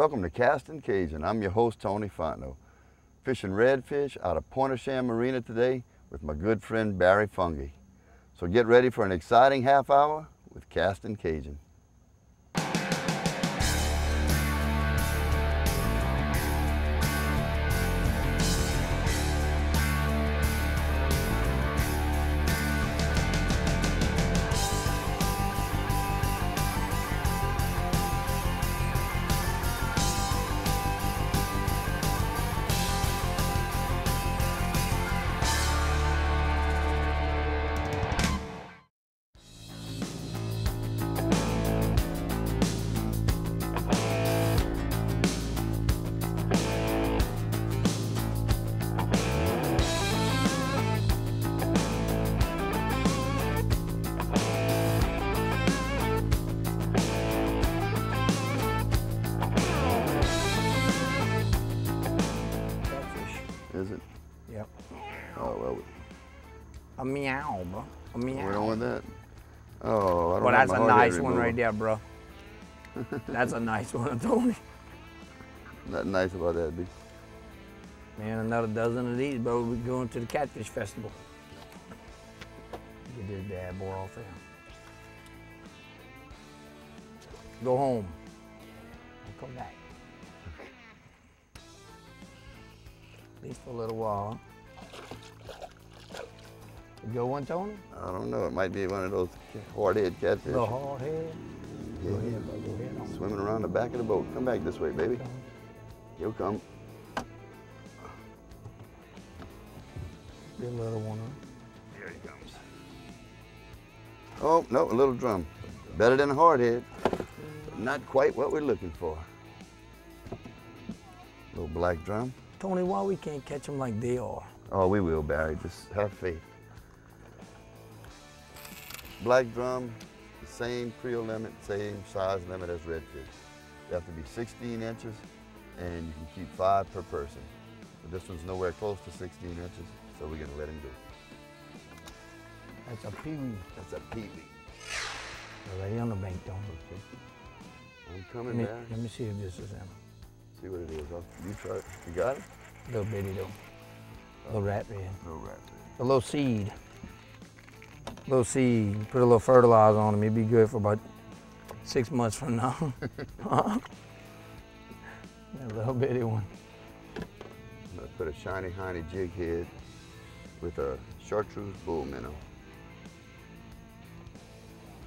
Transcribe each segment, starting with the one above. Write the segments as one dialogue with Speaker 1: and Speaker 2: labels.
Speaker 1: Welcome to Castin' Cajun. I'm your host, Tony Fontenot. Fishing redfish out of Pointe-aux-Chenes Marina today with my good friend Barry Fanguy. So get ready for an exciting half hour with Castin' Cajun.
Speaker 2: Meow.
Speaker 1: we don't want that. Oh, I don't
Speaker 2: Well, that's a nice one right there, bro. that's a nice one, Tony.
Speaker 1: Nothing nice about that, B.
Speaker 2: Man, another dozen of these, bro. We're going to the Catfish Festival. Get this bad boy off here. Go home. And come back. At least for a little while. Go one, Tony?
Speaker 1: I don't know. It might be one of those hard-head catfish
Speaker 2: Little hard head.
Speaker 1: Yeah.
Speaker 2: Go ahead, bro. Go ahead. on.
Speaker 1: swimming around the back of the boat. Come back this way, baby. He'll come.
Speaker 2: Get a little one. Huh?
Speaker 1: Here he comes. Oh, no, a little drum. Better than a hardhead. but Not quite what we're looking for. Little black drum.
Speaker 2: Tony, why we can't catch them like they are?
Speaker 1: Oh, we will, Barry. Just have faith. Black drum, the same creel limit, same size limit as redfish. They have to be 16 inches, and you can keep five per person. But this one's nowhere close to 16 inches, so we're gonna let him go.
Speaker 2: That's a peewee.
Speaker 1: That's a peewee.
Speaker 2: Already on the bank, don't Tony.
Speaker 1: I'm
Speaker 2: Let
Speaker 1: coming,
Speaker 2: me,
Speaker 1: Barry.
Speaker 2: let me see if this is him.
Speaker 1: See what it is. Oh, You try it. You got it?
Speaker 2: Little bitty though. Little rat red.
Speaker 1: No rat.
Speaker 2: A little seed. Little seed. Put a little fertilizer on him. He'd be good for about six months from now. that little bitty one.
Speaker 1: I'm gonna put a shiny hiney jig head with a chartreuse bull minnow.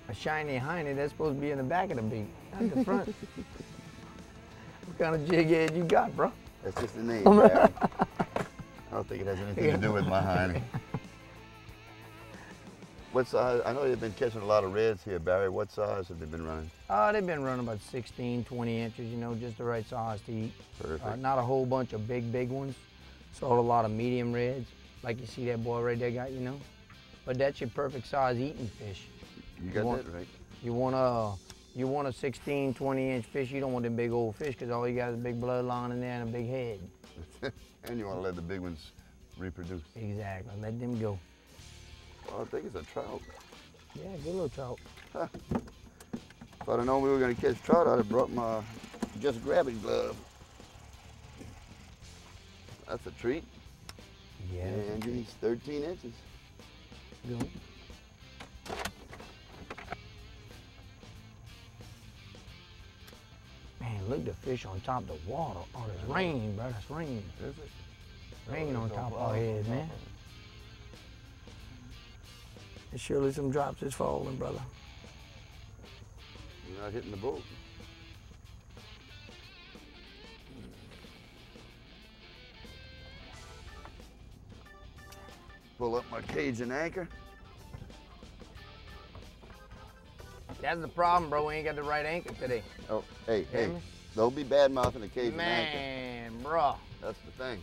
Speaker 2: A shiny hiney, that's supposed to be in the back of the beak, not the front. what kind of jig head you got, bro?
Speaker 1: That's just the name, I don't think it has anything to do with my hiney. What size? I know you've been catching a lot of reds here, Barry. What size have they been running?
Speaker 2: Uh, they've been running about 16, 20 inches, you know, just the right size to eat.
Speaker 1: Perfect.
Speaker 2: Uh, not a whole bunch of big, big ones. Sold a lot of medium reds, like you see that boy right there got, you know. But that's your perfect size eating fish.
Speaker 1: You got
Speaker 2: want-
Speaker 1: that right.
Speaker 2: You want a, you want a 16, 20 inch fish. You don't want them big old fish because all you got is a big bloodline in there and a big head.
Speaker 1: and you want to let the big ones reproduce.
Speaker 2: Exactly. Let them go.
Speaker 1: Oh, I think it's a trout.
Speaker 2: Yeah, good little trout.
Speaker 1: If I'd have known we were going to catch trout, I'd have brought my just grab it glove. That's a treat.
Speaker 2: Yeah.
Speaker 1: And he's 13 inches.
Speaker 2: Good. Man, look at the fish on top of the water. Oh, there's rain, bro. That's rain.
Speaker 1: Is it?
Speaker 2: Rain on top of our heads, man. There's surely some drops is falling, brother.
Speaker 1: You're not hitting the boat. Pull up my Cajun anchor.
Speaker 2: That's the problem, bro. We ain't got the right anchor today.
Speaker 1: Oh, hey,
Speaker 2: Hear
Speaker 1: hey, don't be bad mouthing the Cajun anchor.
Speaker 2: Man, bro.
Speaker 1: That's the thing.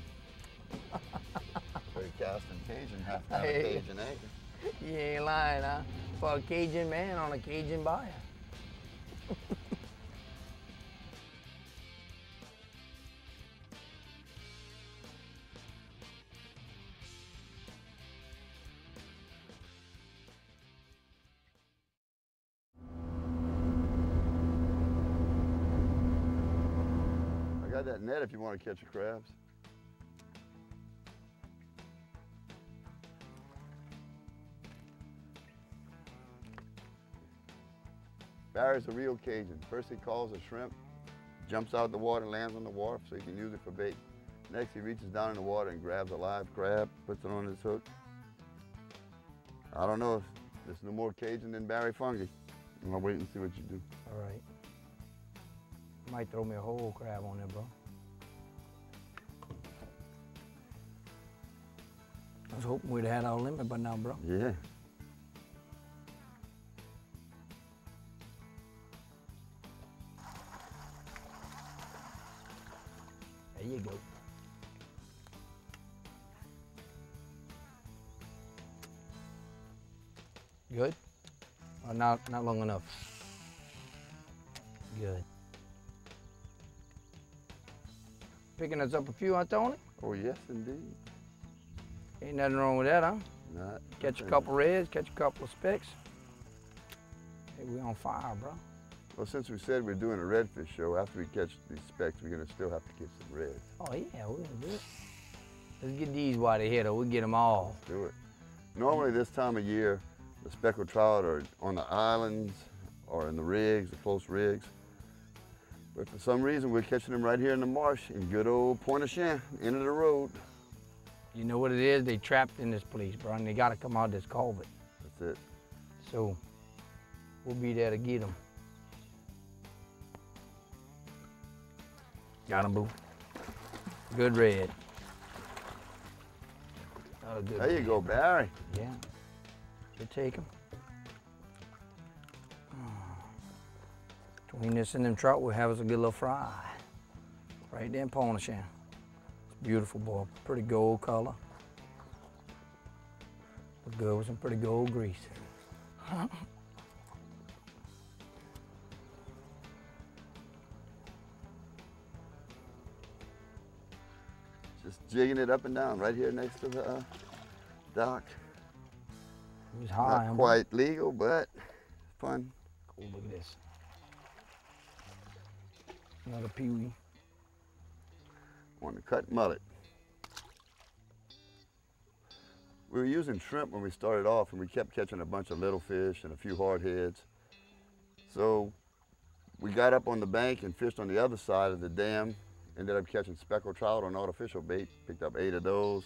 Speaker 1: Very casting Cajun have to have
Speaker 2: Hey.
Speaker 1: a Cajun anchor.
Speaker 2: You ain't lying, huh? For a Cajun man on a Cajun buyer.
Speaker 1: Grab that net if you want to catch your crabs. Barry's a real Cajun. First he calls a shrimp, jumps out of the water, lands on the wharf so he can use it for bait. Next he reaches down in the water and grabs a live crab, puts it on his hook. I don't know if there's no more Cajun than Barry Fanguy. I'll wait and see what you do.
Speaker 2: All right. Might throw me a whole crab on there, bro. I was hoping we'd had our limit by now, bro.
Speaker 1: Yeah.
Speaker 2: You go. Good? Or not, not long enough? Good. Picking us up a few, huh, Tony?
Speaker 1: Oh yes, indeed.
Speaker 2: Ain't nothing wrong with that, huh?
Speaker 1: Not
Speaker 2: Catch a couple reds, catch a couple of specks. Hey, we on fire, bro.
Speaker 1: Well, since we said we're doing a redfish show, after we catch these specks, we're gonna still have to get some reds.
Speaker 2: Oh yeah, we're gonna do it. Let's get these while they're here, though. We'll get them all.
Speaker 1: Do it. Normally this time of year, the speckled trout are on the islands or in the rigs, the close rigs. But for some reason, we're catching them right here in the marsh in good old Pointe-aux-Chenes, end of the road.
Speaker 2: You know what it is? They trapped in this place, bro, and they gotta come out this culvert.
Speaker 1: That's it.
Speaker 2: So we'll be there to get them. Got him, boo. Good red. Oh, good
Speaker 1: There you
Speaker 2: red.
Speaker 1: go, Barry.
Speaker 2: Yeah. You take him. Between this and them trout, we'll have us a good little fry. Right there in Pointe-aux-Chenes. It's beautiful, boy. Pretty gold color. Look good with some pretty gold grease.
Speaker 1: jigging it up and down right here next to the uh, dock.
Speaker 2: It was high.
Speaker 1: Not quite legal, but fun.
Speaker 2: Cool, look at this. Another peewee.
Speaker 1: on to cut mullet. We were using shrimp when we started off and we kept catching a bunch of little fish and a few hardheads. So we got up on the bank and fished on the other side of the dam. Ended up catching speckled trout on artificial bait, picked up eight of those.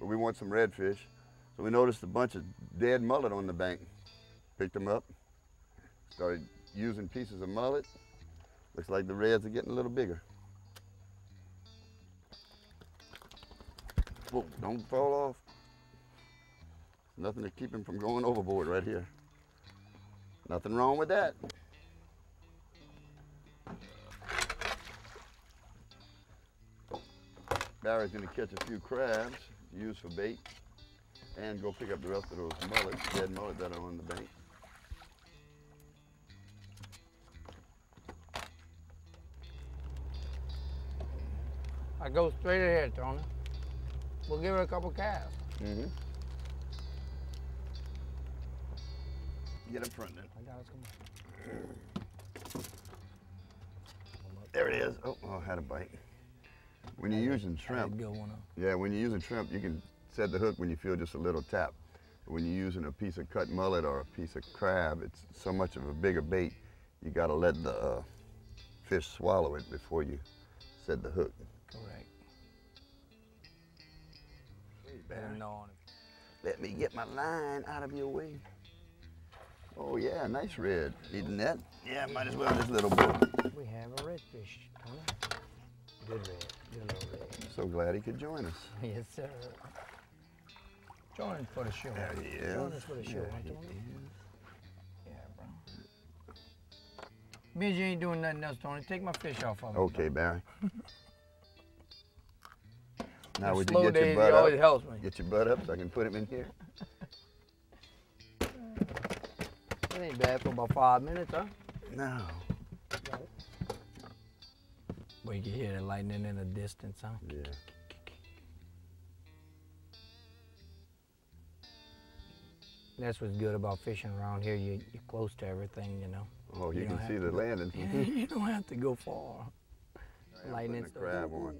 Speaker 1: But we want some redfish. So we noticed a bunch of dead mullet on the bank. Picked them up, started using pieces of mullet. Looks like the reds are getting a little bigger. Whoa, don't fall off. Nothing to keep him from going overboard right here. Nothing wrong with that. Barry's gonna catch a few crabs, to use for bait, and go pick up the rest of those mullets, dead mullet that are on the bank.
Speaker 2: I go straight ahead, Tony. We'll give her a couple casts.
Speaker 1: Mm-hmm. Get in front then.
Speaker 2: I got us, come
Speaker 1: There it is. Oh, oh, I had a bite. When you're using shrimp,
Speaker 2: Good one. up.
Speaker 1: yeah, when you're using shrimp, you can set the hook when you feel just a little tap. But when you're using a piece of cut mullet or a piece of crab, it's so much of a bigger bait, you gotta let the uh, fish swallow it before you set the hook.
Speaker 2: Correct.
Speaker 1: Barry.
Speaker 2: Put it on.
Speaker 1: Let me get my line out of your way. Oh yeah, nice red. Eating that? Yeah, might as well just a little bit.
Speaker 2: We have a redfish, Tony. Good red. Good little red.
Speaker 1: So glad he could join us.
Speaker 2: yes, sir. Join for the show.
Speaker 1: There he is.
Speaker 2: Join us for the show,
Speaker 1: There?
Speaker 2: Yeah, bro. Means you ain't doing nothing else, Tony. Take my fish off of me.
Speaker 1: Okay, Barry. Now would
Speaker 2: slow
Speaker 1: you get your butt
Speaker 2: always helps me.
Speaker 1: Get your butt up so I can put him in here.
Speaker 2: It ain't bad for about five minutes, huh?
Speaker 1: No.
Speaker 2: Well, you can hear the lightning in the distance, huh?
Speaker 1: Yeah.
Speaker 2: That's what's good about fishing around here. You, you're close to everything, you know.
Speaker 1: Oh, you,
Speaker 2: You
Speaker 1: can see the landing
Speaker 2: you don't have to go far. lightning
Speaker 1: the
Speaker 2: stuff.
Speaker 1: crab on.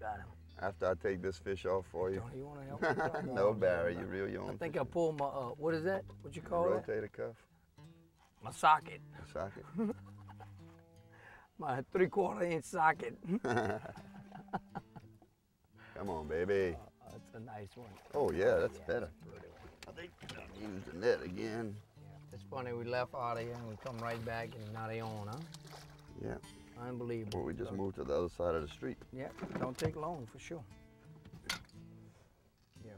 Speaker 2: Got him.
Speaker 1: After I take this fish off for you.
Speaker 2: Tony, you want to help me?
Speaker 1: No, Barry, you reel your own.
Speaker 2: I think I pulled my, uh, what is that? What you call it?
Speaker 1: rotator cuff,
Speaker 2: My socket.
Speaker 1: My socket.
Speaker 2: My three quarter inch socket.
Speaker 1: Come on, baby.
Speaker 2: Oh, that's a nice one.
Speaker 1: Oh yeah, that's
Speaker 2: Yeah,
Speaker 1: better.
Speaker 2: that's a pretty one.
Speaker 1: I think I used the net again.
Speaker 2: Yeah. It's funny, we left out of here and we come right back and now they on, huh?
Speaker 1: Yeah.
Speaker 2: Unbelievable.
Speaker 1: Well, we just
Speaker 2: So,
Speaker 1: moved to the other side of the street.
Speaker 2: Yeah, don't take long for sure. Yeah.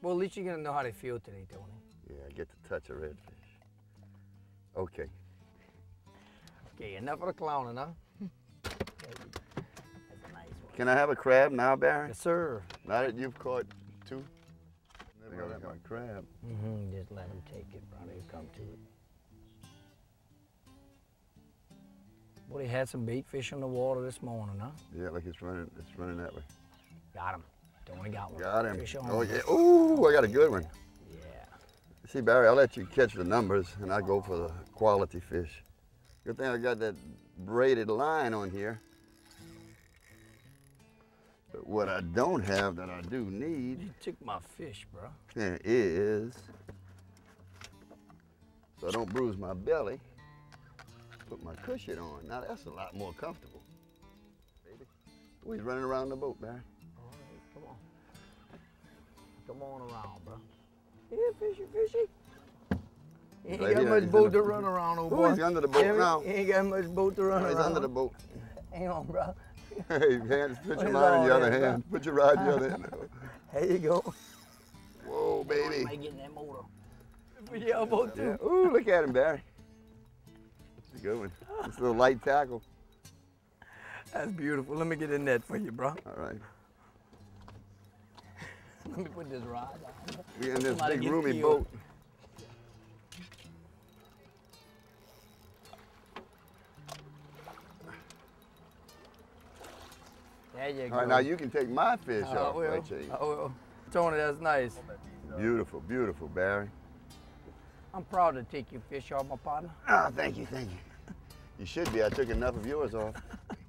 Speaker 2: Well, at least you're gonna know how they feel today, Tony.
Speaker 1: Yeah, I get to touch a redfish. Okay.
Speaker 2: Okay, enough of the clowning, huh? That's a nice one.
Speaker 1: Can I have a crab now, Barry?
Speaker 2: Yes, sir.
Speaker 1: Now that you've caught two. I think I'll my crab.
Speaker 2: Mm-hmm. Just let him take it, brother. You come to it. Boy, he had some bait fish in the water this morning, huh?
Speaker 1: Yeah, like it's running. It's running that way.
Speaker 2: Got him. Tony got one.
Speaker 1: Got him. Oh yeah. Ooh, I got a good one.
Speaker 2: Yeah.
Speaker 1: See, Barry, I'll let you catch the numbers, and I go for the quality fish. Good thing I got that braided line on here. But what I don't have that I do need
Speaker 2: You took my fish, bro.
Speaker 1: there is, so I don't bruise my belly, put my cushion on. Now that's a lot more comfortable. Baby. Oh, he's running around the boat, Barry.
Speaker 2: All right, come on. Come on around, bro. Yeah, fishy, fishy. He ain't
Speaker 1: Right
Speaker 2: got
Speaker 1: here,
Speaker 2: much boat
Speaker 1: the-
Speaker 2: to run around, old
Speaker 1: Ooh,
Speaker 2: boy.
Speaker 1: he's under the boat
Speaker 2: Yeah,
Speaker 1: now.
Speaker 2: He ain't got much boat to run
Speaker 1: Oh, he's
Speaker 2: around.
Speaker 1: under the boat.
Speaker 2: Hang on, bro.
Speaker 1: Hey, hands, put your
Speaker 2: He's
Speaker 1: line in the other
Speaker 2: bro.
Speaker 1: hand. Put your rod in the other hand.
Speaker 2: There you go.
Speaker 1: Whoa, baby.
Speaker 2: Might get in that motor. With your elbow, too.
Speaker 1: Yeah. Ooh, look at him, Barry. That's a good one. It's a little light tackle.
Speaker 2: That's beautiful. Let me get in that for you, bro.
Speaker 1: All right.
Speaker 2: Let me put this rod on.
Speaker 1: We're in this
Speaker 2: Somebody
Speaker 1: big roomy
Speaker 2: killed.
Speaker 1: boat.
Speaker 2: There you go.
Speaker 1: All right, now you can take my fish
Speaker 2: I
Speaker 1: off,
Speaker 2: will.
Speaker 1: right.
Speaker 2: I will. Tony, that's nice.
Speaker 1: Beautiful, beautiful, Barry.
Speaker 2: I'm proud to take your fish off, my partner.
Speaker 1: Ah, thank you, thank you. You should be. I took enough of yours off.